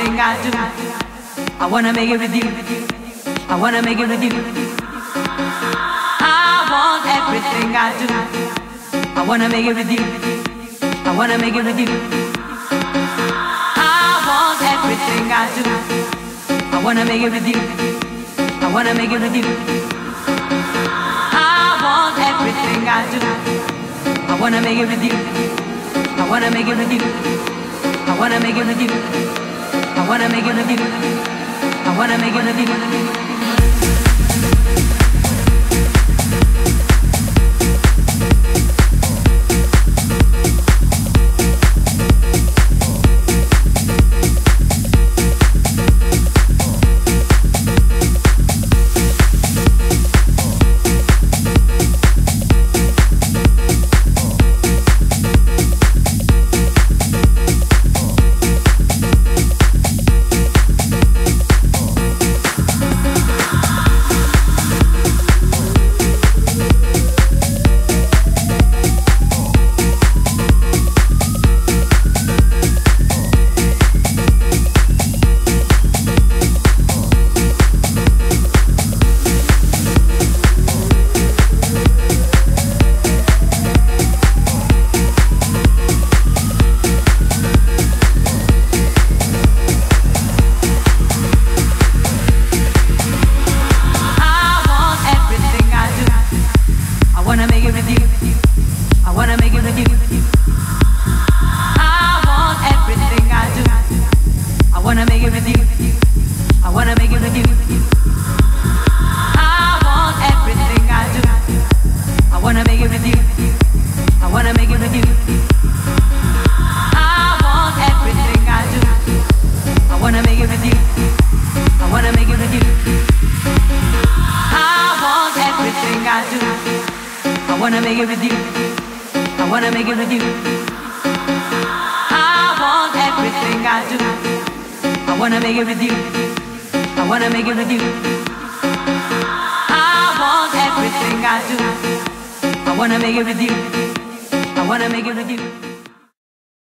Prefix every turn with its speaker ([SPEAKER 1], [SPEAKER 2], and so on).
[SPEAKER 1] everything I do. I wanna make it with you. I wanna make it with you. I want everything I do. I wanna make it with you. I wanna make it with you. I want everything I do. I wanna make it with you. I wanna make it with you. I want everything I do. I wanna make it with you. I wanna make it with you. I wanna make it with you. I wanna make it with you. I wanna make it with you. I wanna make it with you. I want everything I do. I wanna make it with you. I wanna make it with you. I want everything I do. I wanna make it with you. I wanna make it with you. I want everything I do. I wanna make it with you. I wanna make it with you. Wanna make it with you. I wanna make it with you. I want everything I do. I wanna make it with you. I wanna make it with you.